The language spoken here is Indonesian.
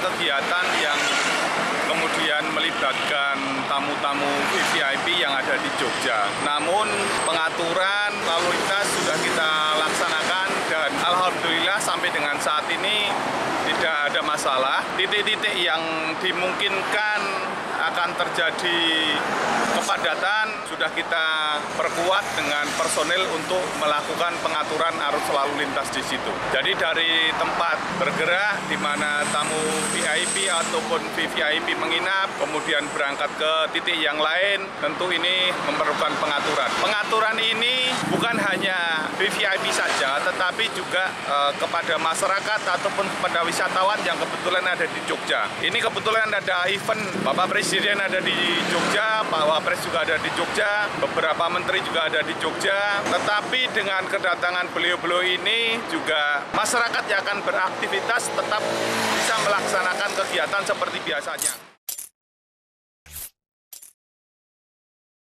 kegiatan yang kemudian melibatkan tamu-tamu VIP yang ada di Jogja. Namun pengaturan lalu lintas sudah kita laksanakan dan alhamdulillah sampai dengan saat ini tidak ada masalah. Titik-titik yang dimungkinkan akan terjadi kepadatan sudah kita perkuat dengan personil untuk melakukan pengaturan arus lalu lintas di situ. Jadi dari tempat bergerak di mana tamu VIP ataupun VVIP menginap, kemudian berangkat ke titik yang lain, tentu ini memerlukan pengaturan. Pengaturan ini VVIP saja, tetapi juga eh, kepada masyarakat ataupun kepada wisatawan yang kebetulan ada di Jogja. Ini kebetulan ada event Bapak Presiden ada di Jogja, Pak Wapres juga ada di Jogja, beberapa menteri juga ada di Jogja. Tetapi dengan kedatangan beliau-beliau ini juga masyarakat yang akan beraktivitas tetap bisa melaksanakan kegiatan seperti biasanya.